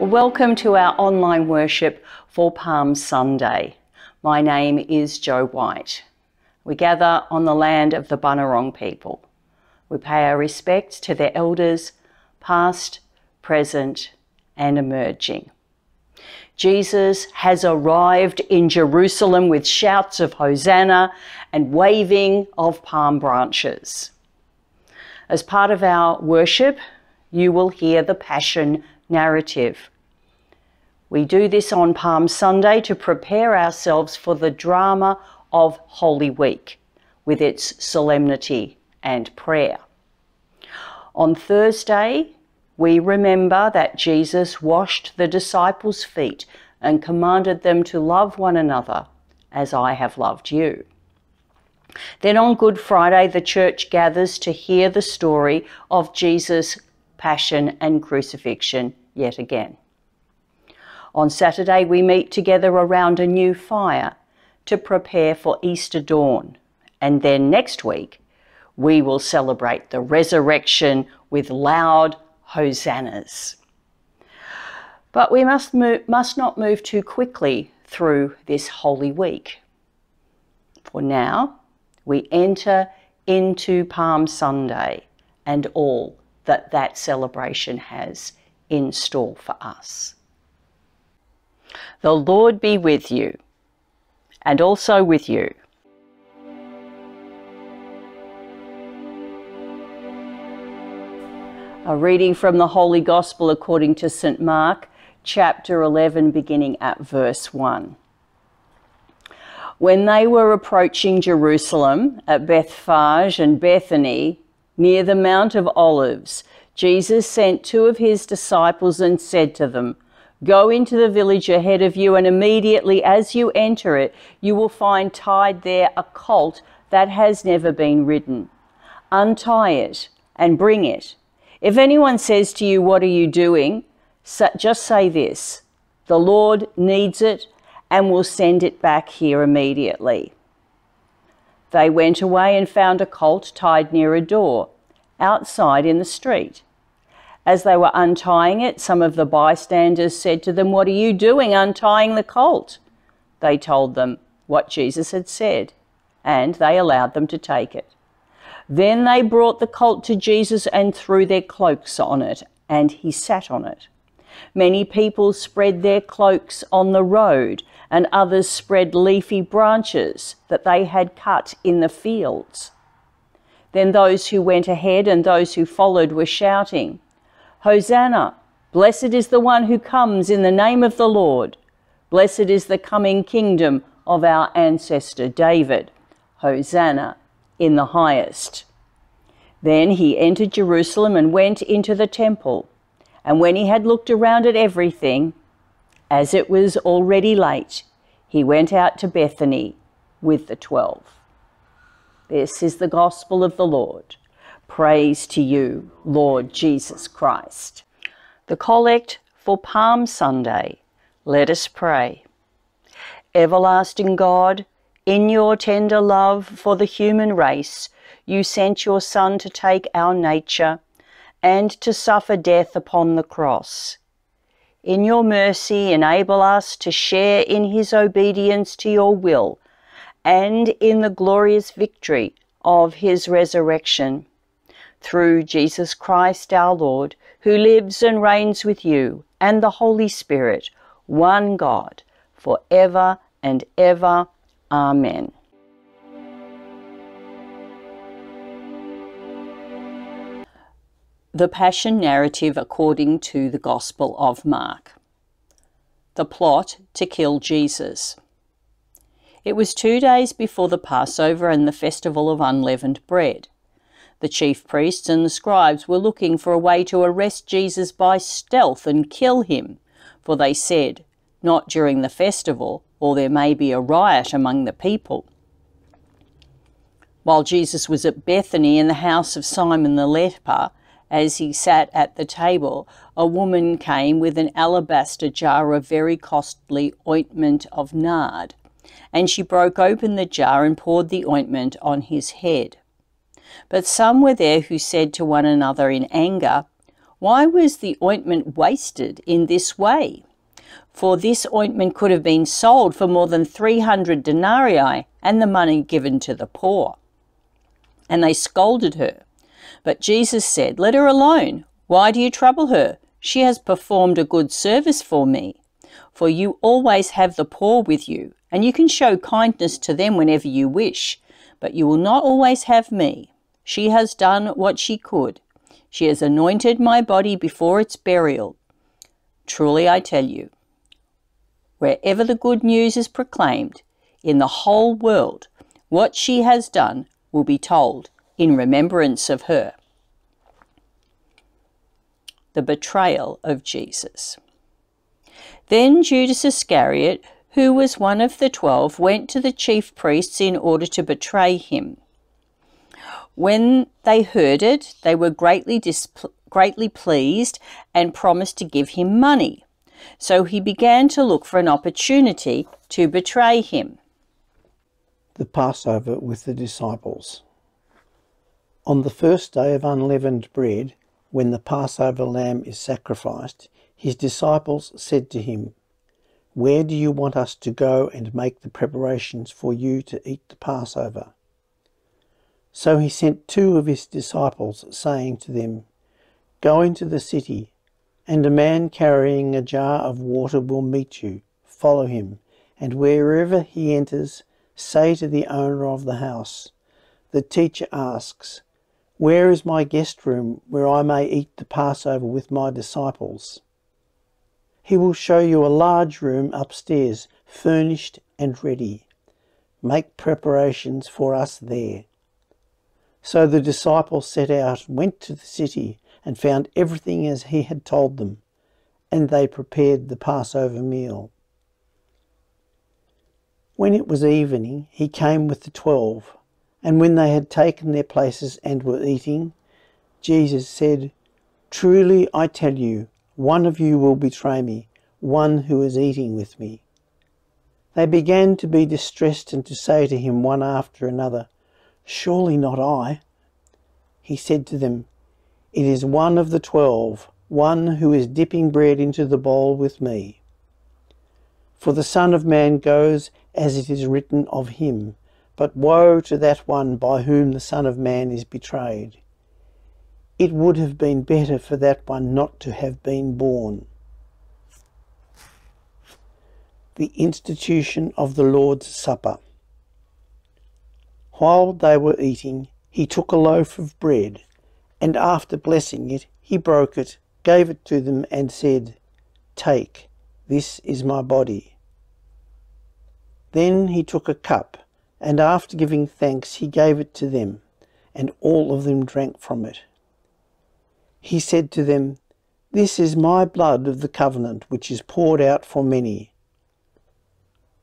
Welcome to our online worship for Palm Sunday. My name is Jo White. We gather on the land of the Bunurong people. We pay our respects to their elders, past, present, and emerging. Jesus has arrived in Jerusalem with shouts of Hosanna and waving of palm branches. As part of our worship, you will hear the Passion narrative. We do this on Palm Sunday to prepare ourselves for the drama of Holy Week with its solemnity and prayer. On Thursday, we remember that Jesus washed the disciples' feet and commanded them to love one another as I have loved you. Then on Good Friday, the church gathers to hear the story of Jesus' passion and crucifixion yet again. On Saturday, we meet together around a new fire to prepare for Easter dawn. And then next week, we will celebrate the resurrection with loud hosannas. But we must, move, must not move too quickly through this Holy Week. For now, we enter into Palm Sunday and all that that celebration has in store for us. The Lord be with you, and also with you. A reading from the Holy Gospel according to St. Mark, chapter 11, beginning at verse 1. When they were approaching Jerusalem at Bethphage and Bethany, near the Mount of Olives, Jesus sent two of his disciples and said to them, Go into the village ahead of you, and immediately as you enter it, you will find tied there a colt that has never been ridden. Untie it and bring it. If anyone says to you, What are you doing? just say this The Lord needs it and will send it back here immediately. They went away and found a colt tied near a door, outside in the street. As they were untying it, some of the bystanders said to them, What are you doing untying the colt? They told them what Jesus had said, and they allowed them to take it. Then they brought the colt to Jesus and threw their cloaks on it, and he sat on it. Many people spread their cloaks on the road, and others spread leafy branches that they had cut in the fields. Then those who went ahead and those who followed were shouting, Hosanna! Blessed is the one who comes in the name of the Lord. Blessed is the coming kingdom of our ancestor David. Hosanna in the highest. Then he entered Jerusalem and went into the temple. And when he had looked around at everything, as it was already late, he went out to Bethany with the twelve. This is the gospel of the Lord. Praise to you, Lord Jesus Christ. The collect for Palm Sunday. Let us pray. Everlasting God, in your tender love for the human race, you sent your Son to take our nature and to suffer death upon the cross. In your mercy, enable us to share in his obedience to your will and in the glorious victory of his resurrection. Through Jesus Christ our Lord, who lives and reigns with you and the Holy Spirit, one God, for ever and ever. Amen. The Passion Narrative according to the Gospel of Mark. The plot to kill Jesus. It was two days before the Passover and the festival of unleavened bread. The chief priests and the scribes were looking for a way to arrest Jesus by stealth and kill him, for they said, Not during the festival, or there may be a riot among the people. While Jesus was at Bethany in the house of Simon the leper, as he sat at the table, a woman came with an alabaster jar of very costly ointment of nard, and she broke open the jar and poured the ointment on his head. But some were there who said to one another in anger, Why was the ointment wasted in this way? For this ointment could have been sold for more than 300 denarii and the money given to the poor. And they scolded her. But Jesus said, Let her alone. Why do you trouble her? She has performed a good service for me. For you always have the poor with you, and you can show kindness to them whenever you wish, but you will not always have me. She has done what she could. She has anointed my body before its burial. Truly I tell you, wherever the good news is proclaimed in the whole world, what she has done will be told in remembrance of her. The betrayal of Jesus. Then Judas Iscariot, who was one of the twelve, went to the chief priests in order to betray him. When they heard it, they were greatly, displ- greatly pleased and promised to give him money. So he began to look for an opportunity to betray him. The Passover with the disciples. On the first day of unleavened bread, when the Passover lamb is sacrificed, his disciples said to him, Where do you want us to go and make the preparations for you to eat the Passover? So he sent two of his disciples, saying to them, Go into the city, and a man carrying a jar of water will meet you. Follow him, and wherever he enters, say to the owner of the house, The teacher asks, where is my guest room where I may eat the Passover with my disciples? He will show you a large room upstairs, furnished and ready. Make preparations for us there. So the disciples set out, and went to the city, and found everything as he had told them, and they prepared the Passover meal. When it was evening, he came with the twelve. And when they had taken their places and were eating, Jesus said, Truly I tell you, one of you will betray me, one who is eating with me. They began to be distressed and to say to him one after another, Surely not I. He said to them, It is one of the twelve, one who is dipping bread into the bowl with me. For the Son of Man goes as it is written of him. But woe to that one by whom the Son of Man is betrayed. It would have been better for that one not to have been born. The institution of the Lord's Supper. While they were eating, he took a loaf of bread, and after blessing it, he broke it, gave it to them, and said, Take, this is my body. Then he took a cup and after giving thanks, he gave it to them, and all of them drank from it. He said to them, This is my blood of the covenant, which is poured out for many.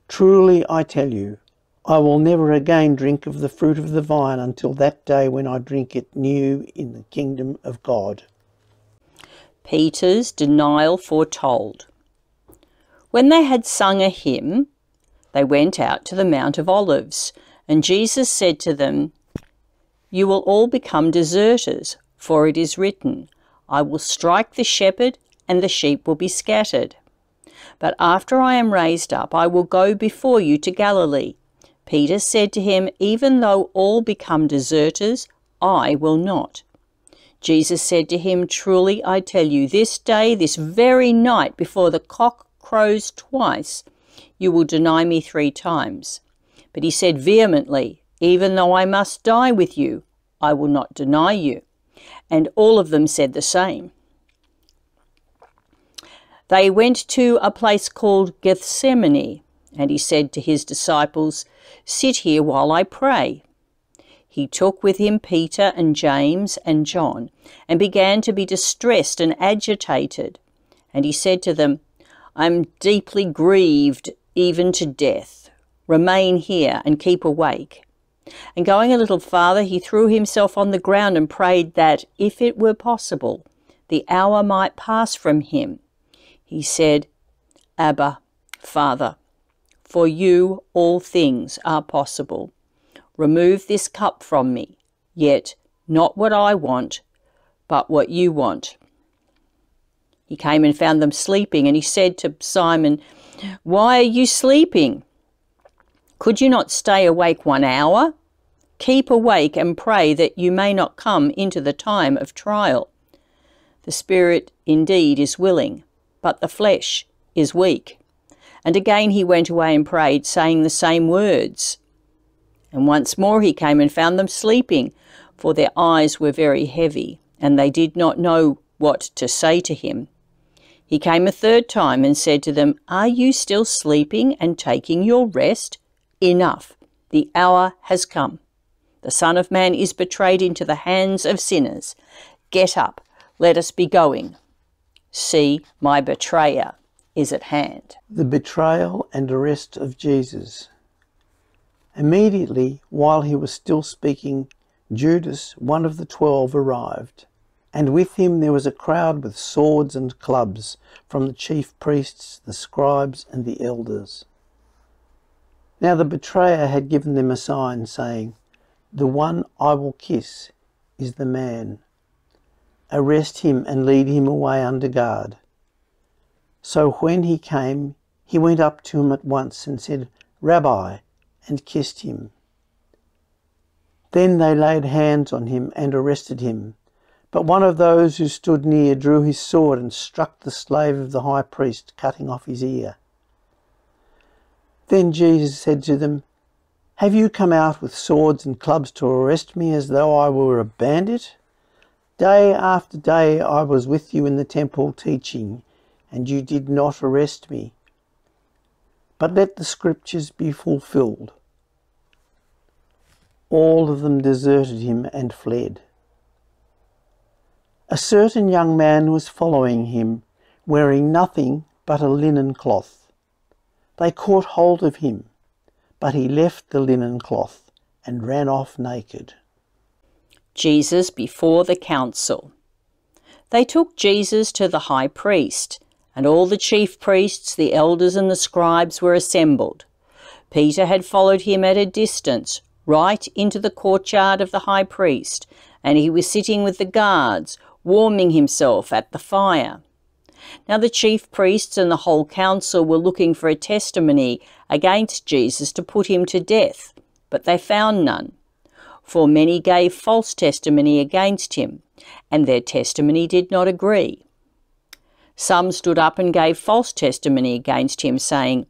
Truly I tell you, I will never again drink of the fruit of the vine until that day when I drink it new in the kingdom of God. Peter's denial foretold. When they had sung a hymn, they went out to the Mount of Olives, and Jesus said to them, You will all become deserters, for it is written, I will strike the shepherd, and the sheep will be scattered. But after I am raised up, I will go before you to Galilee. Peter said to him, Even though all become deserters, I will not. Jesus said to him, Truly I tell you, this day, this very night, before the cock crows twice, you will deny me three times. But he said vehemently, Even though I must die with you, I will not deny you. And all of them said the same. They went to a place called Gethsemane, and he said to his disciples, Sit here while I pray. He took with him Peter and James and John, and began to be distressed and agitated. And he said to them, I am deeply grieved even to death. Remain here and keep awake. And going a little farther, he threw himself on the ground and prayed that, if it were possible, the hour might pass from him. He said, Abba, Father, for you all things are possible. Remove this cup from me, yet not what I want, but what you want. He came and found them sleeping, and he said to Simon, Why are you sleeping? Could you not stay awake one hour? Keep awake and pray that you may not come into the time of trial. The spirit indeed is willing, but the flesh is weak. And again he went away and prayed, saying the same words. And once more he came and found them sleeping, for their eyes were very heavy, and they did not know what to say to him. He came a third time and said to them, Are you still sleeping and taking your rest? Enough, the hour has come. The Son of Man is betrayed into the hands of sinners. Get up, let us be going. See, my betrayer is at hand. The betrayal and arrest of Jesus. Immediately, while he was still speaking, Judas, one of the twelve, arrived and with him there was a crowd with swords and clubs from the chief priests, the scribes, and the elders. Now the betrayer had given them a sign, saying, The one I will kiss is the man. Arrest him and lead him away under guard. So when he came, he went up to him at once and said, Rabbi, and kissed him. Then they laid hands on him and arrested him. But one of those who stood near drew his sword and struck the slave of the high priest, cutting off his ear. Then Jesus said to them, Have you come out with swords and clubs to arrest me as though I were a bandit? Day after day I was with you in the temple teaching, and you did not arrest me. But let the scriptures be fulfilled. All of them deserted him and fled. A certain young man was following him, wearing nothing but a linen cloth. They caught hold of him, but he left the linen cloth and ran off naked. Jesus before the council. They took Jesus to the high priest, and all the chief priests, the elders, and the scribes were assembled. Peter had followed him at a distance, right into the courtyard of the high priest, and he was sitting with the guards warming himself at the fire. Now the chief priests and the whole council were looking for a testimony against Jesus to put him to death, but they found none. For many gave false testimony against him, and their testimony did not agree. Some stood up and gave false testimony against him, saying,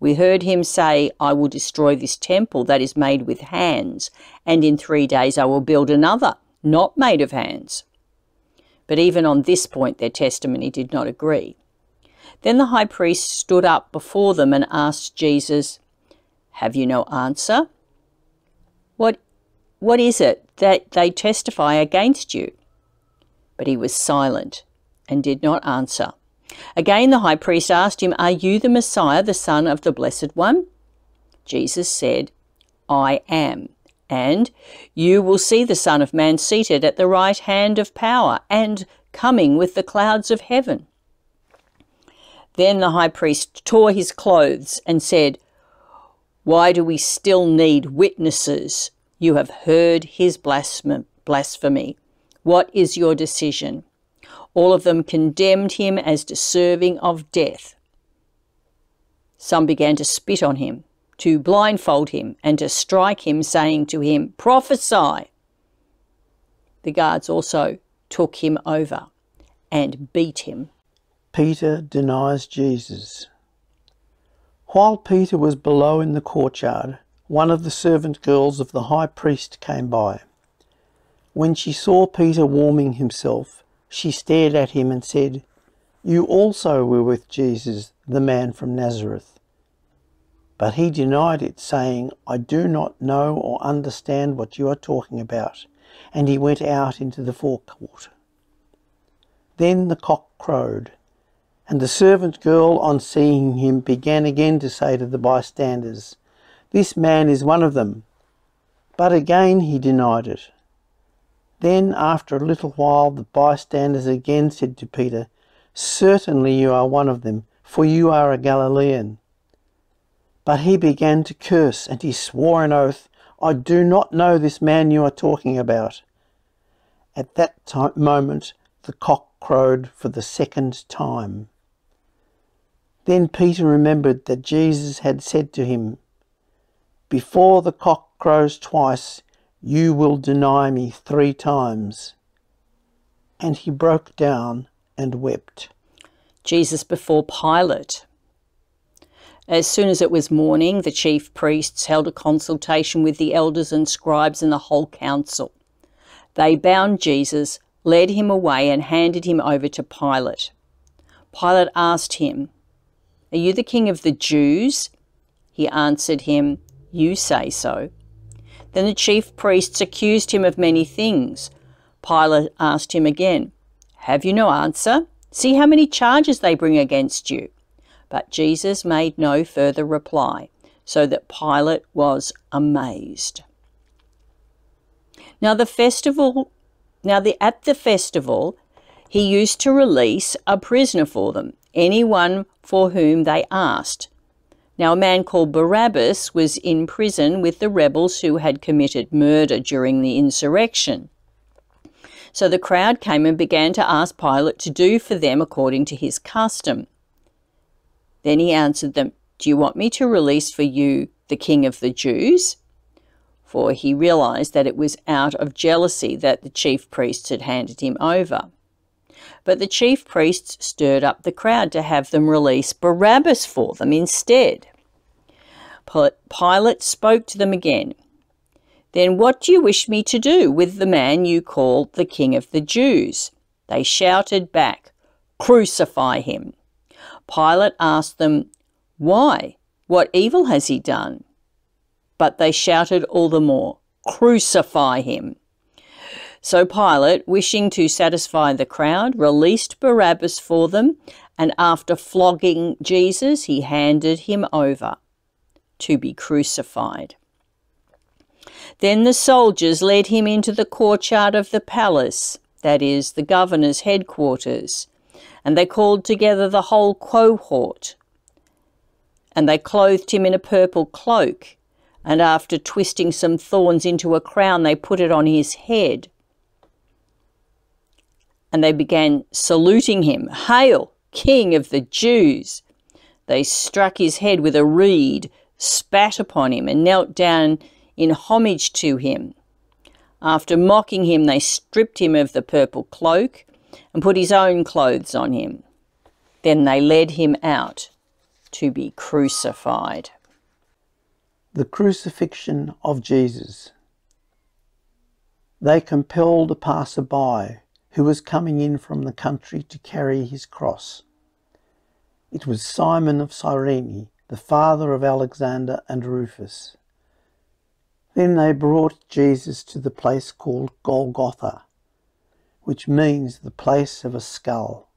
We heard him say, I will destroy this temple that is made with hands, and in three days I will build another, not made of hands. But even on this point, their testimony did not agree. Then the high priest stood up before them and asked Jesus, Have you no answer? What, what is it that they testify against you? But he was silent and did not answer. Again, the high priest asked him, Are you the Messiah, the Son of the Blessed One? Jesus said, I am and you will see the Son of Man seated at the right hand of power and coming with the clouds of heaven. Then the high priest tore his clothes and said, Why do we still need witnesses? You have heard his blasphemy. What is your decision? All of them condemned him as deserving of death. Some began to spit on him to blindfold him and to strike him, saying to him, Prophesy. The guards also took him over and beat him. Peter denies Jesus. While Peter was below in the courtyard, one of the servant girls of the high priest came by. When she saw Peter warming himself, she stared at him and said, You also were with Jesus, the man from Nazareth. But he denied it, saying, I do not know or understand what you are talking about. And he went out into the forecourt. Then the cock crowed, and the servant girl, on seeing him, began again to say to the bystanders, This man is one of them. But again he denied it. Then, after a little while, the bystanders again said to Peter, Certainly you are one of them, for you are a Galilean. But he began to curse, and he swore an oath, I do not know this man you are talking about. At that time, moment the cock crowed for the second time. Then Peter remembered that Jesus had said to him, Before the cock crows twice, you will deny me three times. And he broke down and wept. Jesus before Pilate. As soon as it was morning, the chief priests held a consultation with the elders and scribes and the whole council. They bound Jesus, led him away, and handed him over to Pilate. Pilate asked him, Are you the king of the Jews? He answered him, You say so. Then the chief priests accused him of many things. Pilate asked him again, Have you no answer? See how many charges they bring against you. But Jesus made no further reply, so that Pilate was amazed. Now the festival now the, at the festival he used to release a prisoner for them, anyone for whom they asked. Now, a man called Barabbas was in prison with the rebels who had committed murder during the insurrection. So the crowd came and began to ask Pilate to do for them according to his custom. Then he answered them, Do you want me to release for you the king of the Jews? For he realized that it was out of jealousy that the chief priests had handed him over. But the chief priests stirred up the crowd to have them release Barabbas for them instead. Pilate spoke to them again. Then what do you wish me to do with the man you call the King of the Jews? They shouted back, Crucify him. Pilate asked them, Why? What evil has he done? But they shouted all the more, Crucify him. So Pilate, wishing to satisfy the crowd, released Barabbas for them, and after flogging Jesus, he handed him over to be crucified. Then the soldiers led him into the courtyard of the palace, that is, the governor's headquarters, and they called together the whole cohort. And they clothed him in a purple cloak, and after twisting some thorns into a crown, they put it on his head and they began saluting him, Hail, King of the Jews! They struck his head with a reed, spat upon him, and knelt down in homage to him. After mocking him, they stripped him of the purple cloak and put his own clothes on him. Then they led him out to be crucified. The crucifixion of Jesus. They compelled a passer-by who was coming in from the country to carry his cross. It was Simon of Cyrene, the father of Alexander and Rufus. Then they brought Jesus to the place called Golgotha, which means the place of a skull.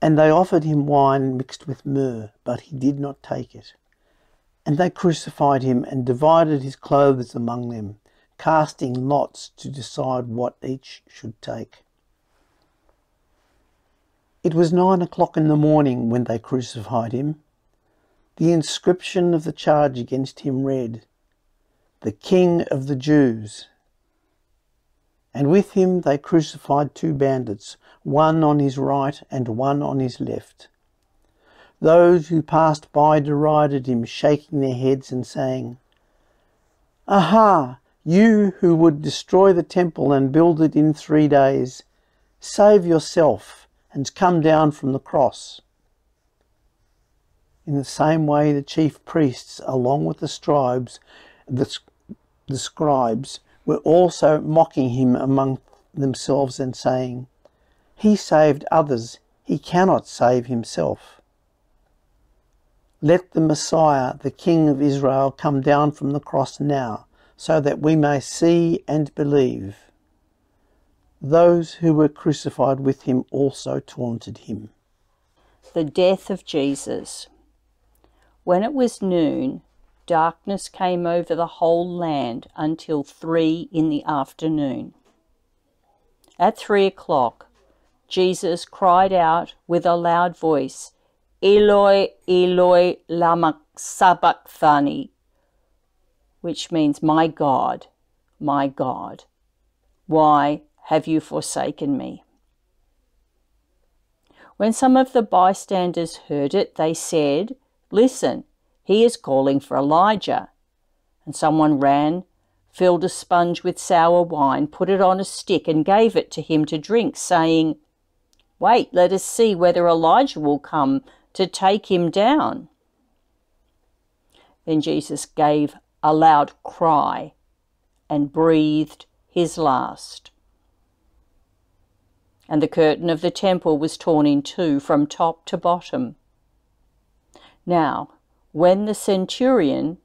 And they offered him wine mixed with myrrh, but he did not take it. And they crucified him and divided his clothes among them casting lots to decide what each should take. It was nine o'clock in the morning when they crucified him. The inscription of the charge against him read, The King of the Jews. And with him they crucified two bandits, one on his right and one on his left. Those who passed by derided him, shaking their heads and saying, Aha! You who would destroy the temple and build it in three days, save yourself and come down from the cross. In the same way, the chief priests, along with the scribes, the, the scribes, were also mocking him among themselves and saying, He saved others, he cannot save himself. Let the Messiah, the King of Israel, come down from the cross now so that we may see and believe. Those who were crucified with him also taunted him. The death of Jesus. When it was noon, darkness came over the whole land until three in the afternoon. At three o'clock, Jesus cried out with a loud voice, Eloi, Eloi, lama sabachthani, which means, My God, my God, why have you forsaken me? When some of the bystanders heard it, they said, Listen, he is calling for Elijah. And someone ran, filled a sponge with sour wine, put it on a stick, and gave it to him to drink, saying, Wait, let us see whether Elijah will come to take him down. Then Jesus gave a loud cry and breathed his last. And the curtain of the temple was torn in two from top to bottom. Now, when the centurion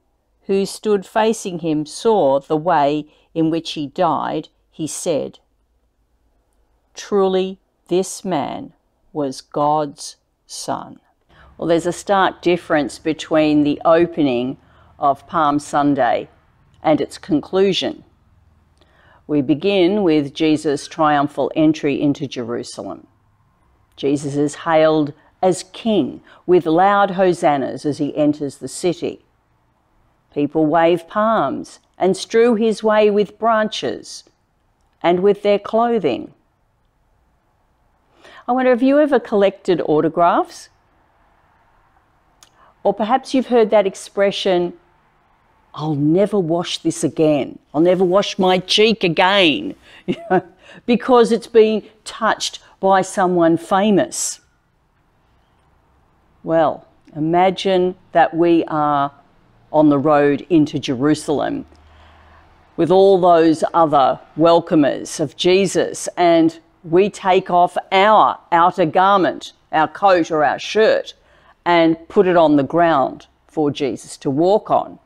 who stood facing him saw the way in which he died, he said, Truly, this man was God's Son. Well, there's a stark difference between the opening of Palm Sunday and its conclusion. We begin with Jesus' triumphal entry into Jerusalem. Jesus is hailed as king with loud hosannas as he enters the city. People wave palms and strew his way with branches and with their clothing. I wonder, have you ever collected autographs? Or perhaps you've heard that expression, I'll never wash this again. I'll never wash my cheek again, because it's been touched by someone famous. Well, imagine that we are on the road into Jerusalem with all those other welcomers of Jesus, and we take off our outer garment, our coat or our shirt, and put it on the ground for Jesus to walk on.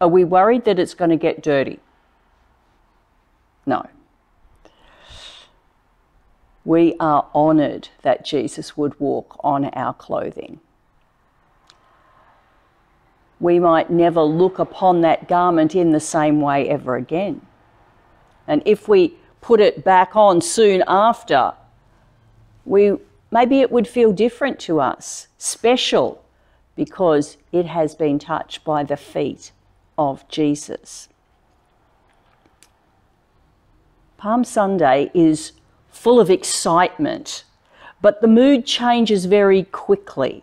Are we worried that it's going to get dirty? No. We are honoured that Jesus would walk on our clothing we might never look upon that garment in the same way ever again. And if we put it back on soon after, we maybe it would feel different to us, special, because it has been touched by the feet of Jesus. Palm Sunday is full of excitement, but the mood changes very quickly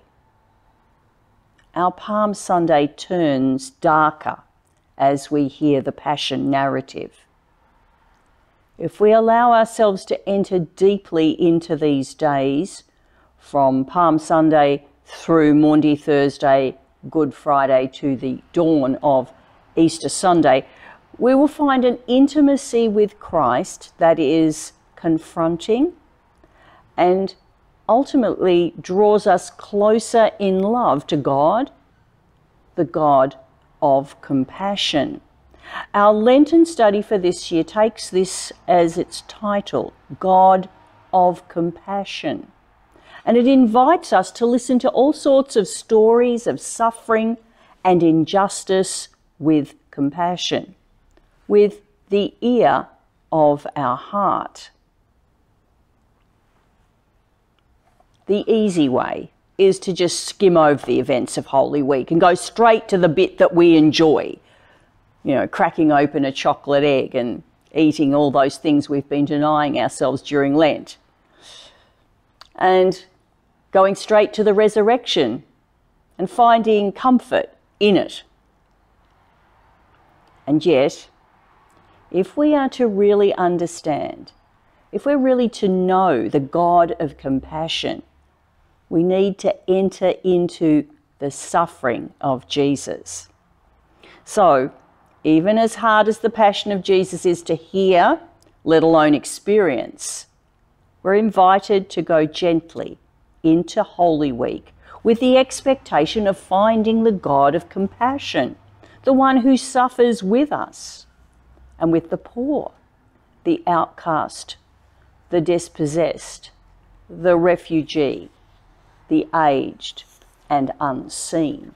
our Palm Sunday turns darker as we hear the Passion narrative. If we allow ourselves to enter deeply into these days, from Palm Sunday through Maundy Thursday, Good Friday to the dawn of Easter Sunday, we will find an intimacy with Christ that is confronting and ultimately draws us closer in love to God, the God of compassion. Our Lenten study for this year takes this as its title God of Compassion. And it invites us to listen to all sorts of stories of suffering and injustice with compassion, with the ear of our heart. the easy way is to just skim over the events of Holy Week and go straight to the bit that we enjoy. You know, cracking open a chocolate egg and eating all those things we've been denying ourselves during Lent. And going straight to the resurrection and finding comfort in it. And yet, if we are to really understand, if we're really to know the God of compassion, we need to enter into the suffering of Jesus. So, even as hard as the passion of Jesus is to hear, let alone experience, we're invited to go gently into Holy Week with the expectation of finding the God of compassion, the one who suffers with us and with the poor, the outcast, the dispossessed, the refugee, the aged and unseen.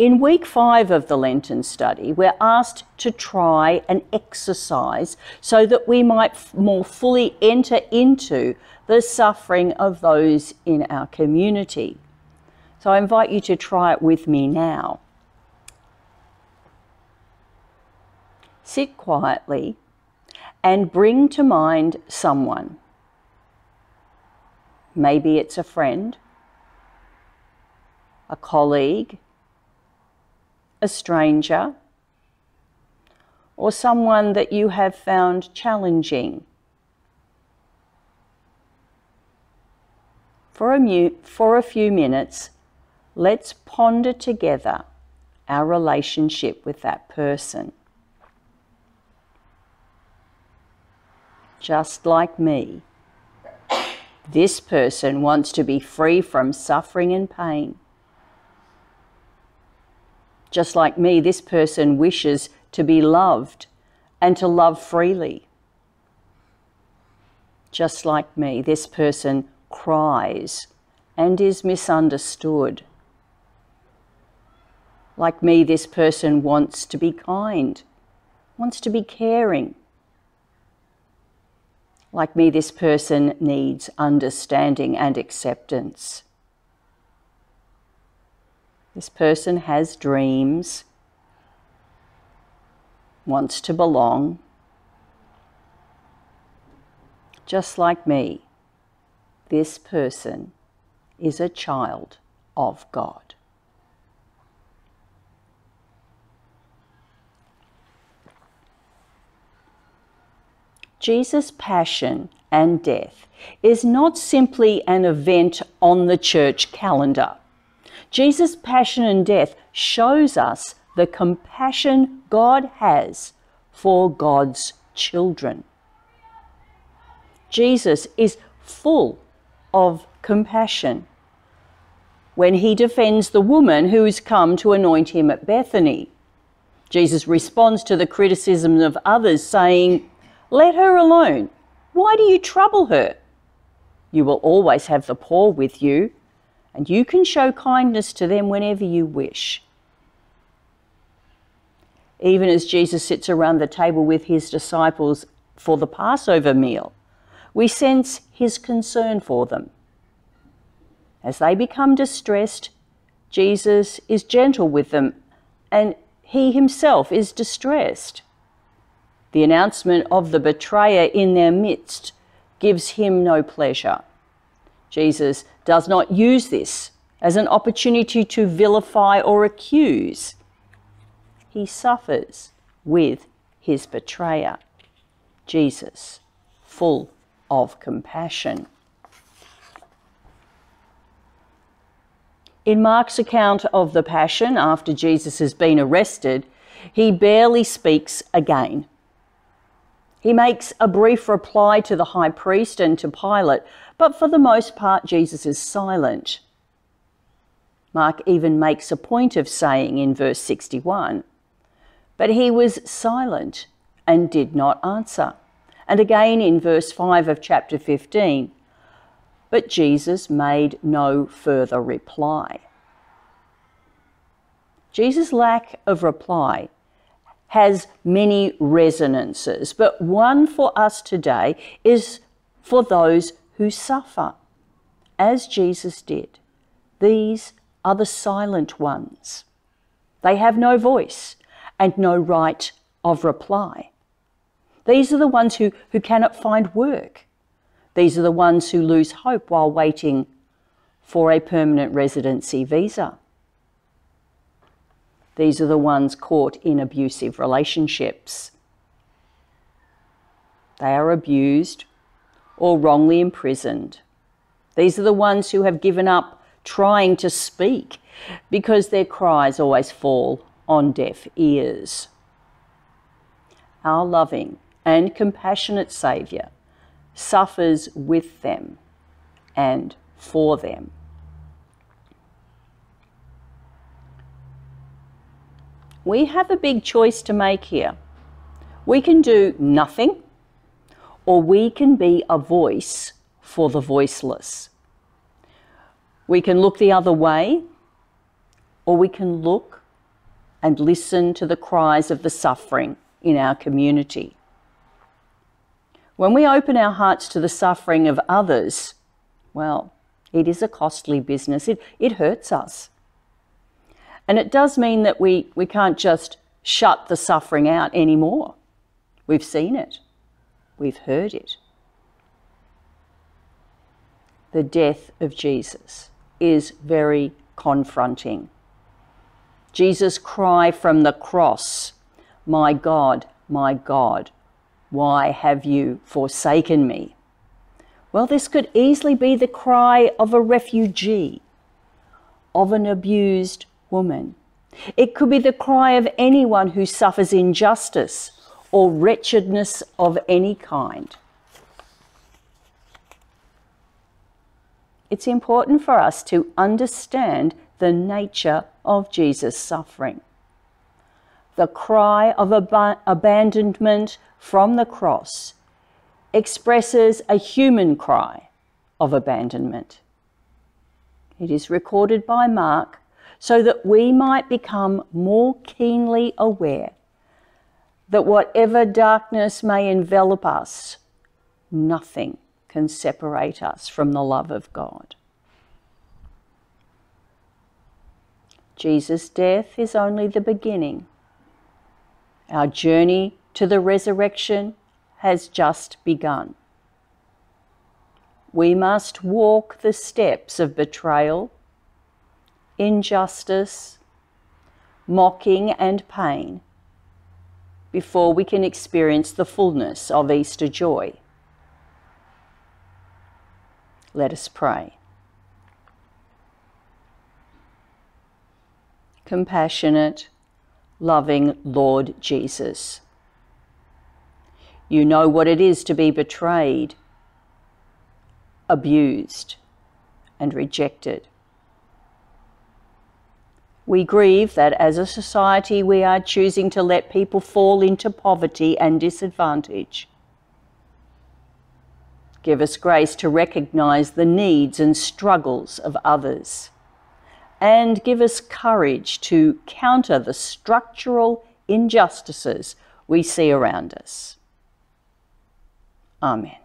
In week five of the Lenten study, we're asked to try an exercise so that we might more fully enter into the suffering of those in our community. So I invite you to try it with me now. Sit quietly and bring to mind someone Maybe it's a friend, a colleague, a stranger, or someone that you have found challenging. For a, mu- for a few minutes, let's ponder together our relationship with that person. Just like me, this person wants to be free from suffering and pain. Just like me, this person wishes to be loved and to love freely. Just like me, this person cries and is misunderstood. Like me, this person wants to be kind, wants to be caring. Like me, this person needs understanding and acceptance. This person has dreams, wants to belong. Just like me, this person is a child of God. Jesus' passion and death is not simply an event on the church calendar. Jesus' passion and death shows us the compassion God has for God's children. Jesus is full of compassion when he defends the woman who has come to anoint him at Bethany. Jesus responds to the criticism of others, saying, let her alone. Why do you trouble her? You will always have the poor with you, and you can show kindness to them whenever you wish. Even as Jesus sits around the table with his disciples for the Passover meal, we sense his concern for them. As they become distressed, Jesus is gentle with them, and he himself is distressed. The announcement of the betrayer in their midst gives him no pleasure. Jesus does not use this as an opportunity to vilify or accuse. He suffers with his betrayer, Jesus, full of compassion. In Mark's account of the Passion, after Jesus has been arrested, he barely speaks again. He makes a brief reply to the high priest and to Pilate, but for the most part, Jesus is silent. Mark even makes a point of saying in verse 61 But he was silent and did not answer. And again in verse 5 of chapter 15 But Jesus made no further reply. Jesus' lack of reply has many resonances, but one for us today is for those who suffer, as Jesus did. These are the silent ones. They have no voice and no right of reply. These are the ones who, who cannot find work. These are the ones who lose hope while waiting for a permanent residency visa. These are the ones caught in abusive relationships. They are abused or wrongly imprisoned. These are the ones who have given up trying to speak because their cries always fall on deaf ears. Our loving and compassionate Saviour suffers with them and for them. We have a big choice to make here. We can do nothing, or we can be a voice for the voiceless. We can look the other way, or we can look and listen to the cries of the suffering in our community. When we open our hearts to the suffering of others, well, it is a costly business. It, it hurts us. And it does mean that we, we can't just shut the suffering out anymore. We've seen it, we've heard it. the death of Jesus is very confronting. Jesus' cry from the cross, My God, my God, why have you forsaken me? Well, this could easily be the cry of a refugee, of an abused woman. It could be the cry of anyone who suffers injustice or wretchedness of any kind. It's important for us to understand the nature of Jesus' suffering. The cry of ab- abandonment from the cross expresses a human cry of abandonment. It is recorded by Mark so that we might become more keenly aware that whatever darkness may envelop us, nothing can separate us from the love of God. Jesus' death is only the beginning. Our journey to the resurrection has just begun. We must walk the steps of betrayal, injustice, mocking, and pain before we can experience the fullness of Easter joy. Let us pray. Compassionate, loving Lord Jesus. You know what it is to be betrayed, abused, and rejected. We grieve that as a society we are choosing to let people fall into poverty and disadvantage. Give us grace to recognize the needs and struggles of others. And give us courage to counter the structural injustices we see around us. Amen.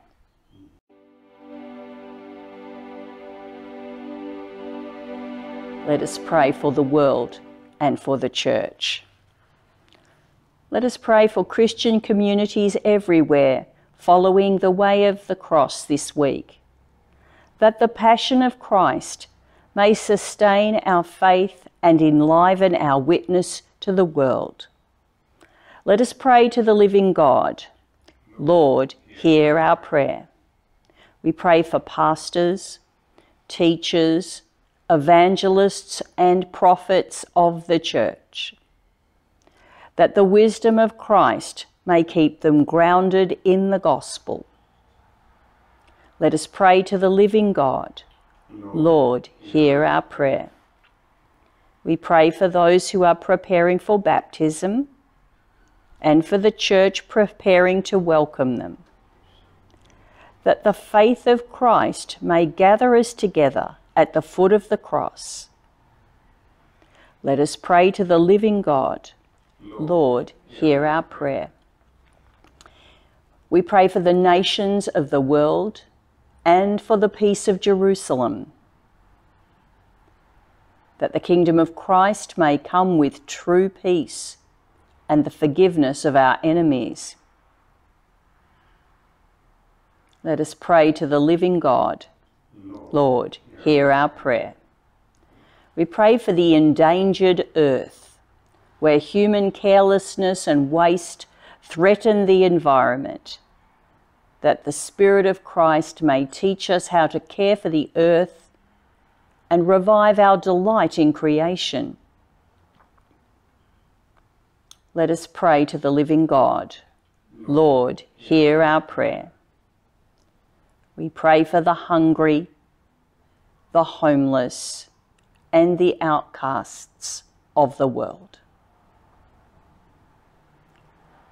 Let us pray for the world and for the church. Let us pray for Christian communities everywhere following the way of the cross this week, that the passion of Christ may sustain our faith and enliven our witness to the world. Let us pray to the living God. Lord, hear our prayer. We pray for pastors, teachers, evangelists, and prophets of the church, that the wisdom of Christ may keep them grounded in the gospel. Let us pray to the living God. Lord, hear our prayer. We pray for those who are preparing for baptism and for the church preparing to welcome them. That the faith of Christ may gather us together at the foot of the cross. Let us pray to the living God. Lord, hear our prayer. We pray for the nations of the world and for the peace of Jerusalem, that the kingdom of Christ may come with true peace and the forgiveness of our enemies. Let us pray to the living God. Lord, hear our prayer. We pray for the endangered earth, where human carelessness and waste threaten the environment, that the Spirit of Christ may teach us how to care for the earth and revive our delight in creation. Let us pray to the living God. Lord, hear our prayer. We pray for the hungry, the homeless, and the outcasts of the world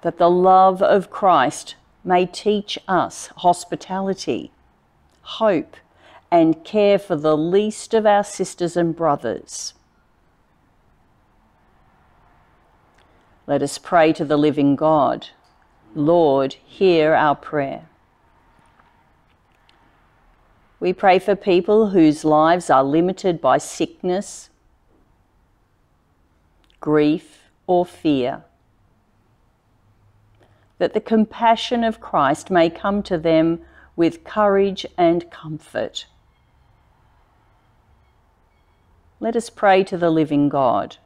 that the love of Christ may teach us hospitality, hope, and care for the least of our sisters and brothers. Let us pray to the living God. Lord, hear our prayer. We pray for people whose lives are limited by sickness, grief, or fear that the compassion of Christ may come to them with courage and comfort. Let us pray to the living God.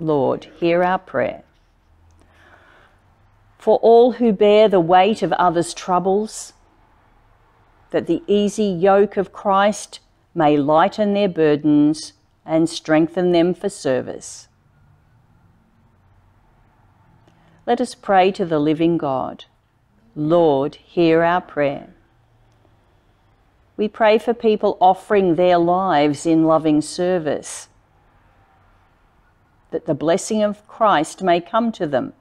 Lord, hear our prayer. For all who bear the weight of others' troubles, that the easy yoke of Christ may lighten their burdens and strengthen them for service. Let us pray to the living God. Lord, hear our prayer. We pray for people offering their lives in loving service, that the blessing of Christ may come to them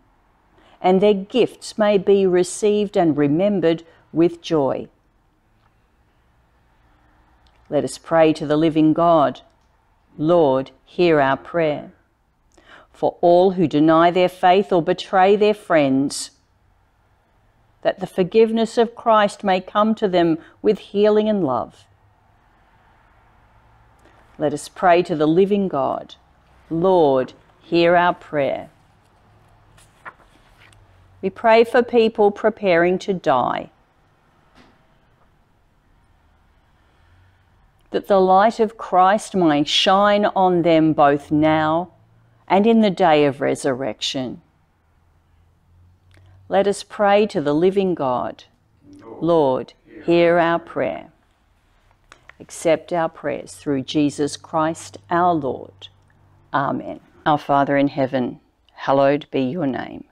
and their gifts may be received and remembered with joy. Let us pray to the living God. Lord, hear our prayer. For all who deny their faith or betray their friends, that the forgiveness of Christ may come to them with healing and love. Let us pray to the living God. Lord, hear our prayer. We pray for people preparing to die. That the light of Christ may shine on them both now and in the day of resurrection. Let us pray to the living God. Lord, hear our prayer. Accept our prayers through Jesus Christ our Lord. Amen. Our Father in heaven, hallowed be your name.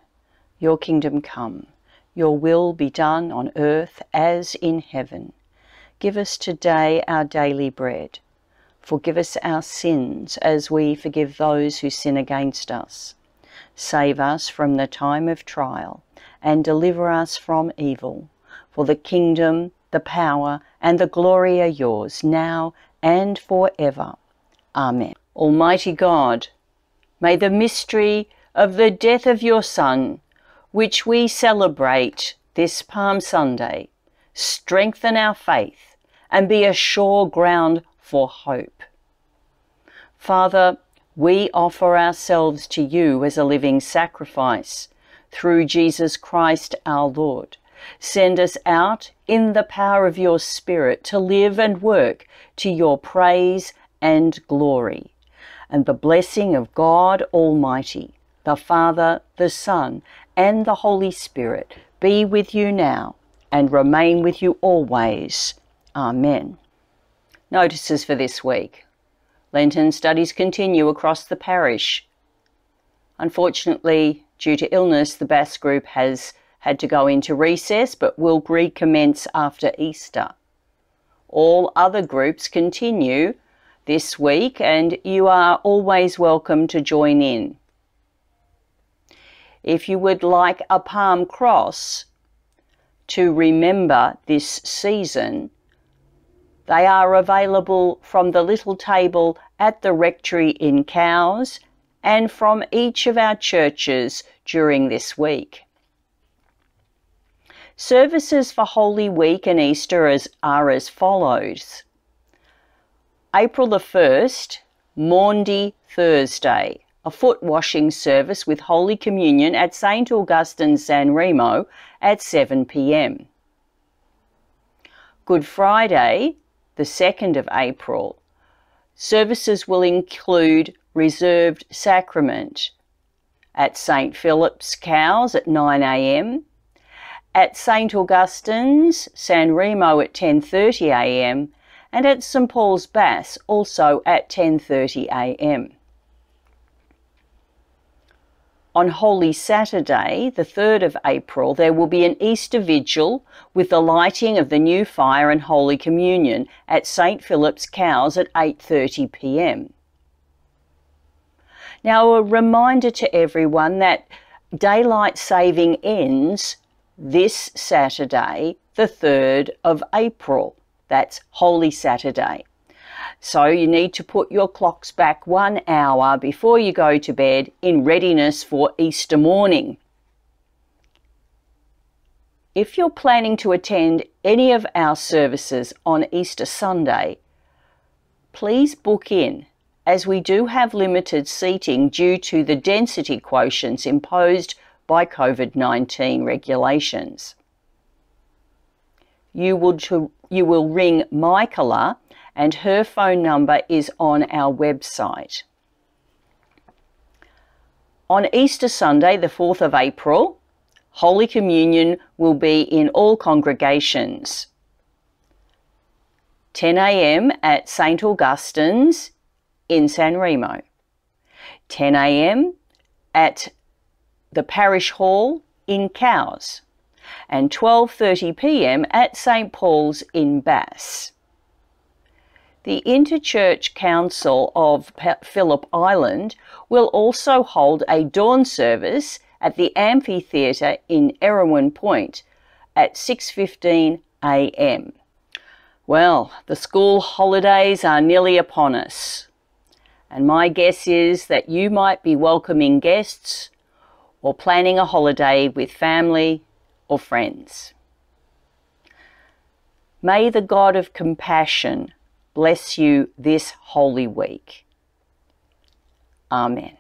Your kingdom come, your will be done on earth as in heaven. Give us today our daily bread. Forgive us our sins as we forgive those who sin against us. Save us from the time of trial and deliver us from evil. For the kingdom, the power, and the glory are yours, now and for ever. Amen. Almighty God, may the mystery of the death of your Son, which we celebrate this Palm Sunday, strengthen our faith and be a sure ground for hope. Father, we offer ourselves to you as a living sacrifice through Jesus Christ our Lord. Send us out in the power of your Spirit to live and work to your praise and glory. And the blessing of God Almighty, the Father, the Son, and the Holy Spirit be with you now and remain with you always. Amen. Notices for this week. Lenten studies continue across the parish. Unfortunately, Due to illness, the Bass group has had to go into recess but will recommence after Easter. All other groups continue this week and you are always welcome to join in. If you would like a palm cross to remember this season, they are available from the little table at the rectory in Cowes and from each of our churches during this week. Services for Holy Week and Easter are as follows. April the 1st, Maundy Thursday, a foot washing service with Holy Communion at St Augustine San Remo at 7 pm. Good Friday, the 2nd of April, services will include reserved sacrament at St Philip's Cowes at 9am, at St Augustine's San Remo at 10.30am and at St Paul's Bass also at 10.30am. On Holy Saturday, the 3rd of April, there will be an Easter Vigil with the lighting of the new fire and Holy Communion at St Philip's Cowes at 8.30pm. Now, a reminder to everyone that daylight saving ends this Saturday, the 3rd of April. That's Holy Saturday. So you need to put your clocks back one hour before you go to bed in readiness for Easter morning. If you're planning to attend any of our services on Easter Sunday, please book in as we do have limited seating due to the density quotients imposed by COVID 19 regulations. You will, you will ring Michaela and her phone number is on our website. On Easter Sunday, the 4th of April, Holy Communion will be in all congregations. 10 a.m. at St. Augustine's in San Remo. 10 a.m. at the Parish Hall in Cowes and 12:30 p.m. at St Paul's in Bass. The Interchurch Council of Phillip Island will also hold a dawn service at the amphitheatre in Erewhon Point at 6:15 a.m. Well, the school holidays are nearly upon us. And my guess is that you might be welcoming guests or planning a holiday with family or friends. May the God of compassion bless you this holy week. Amen.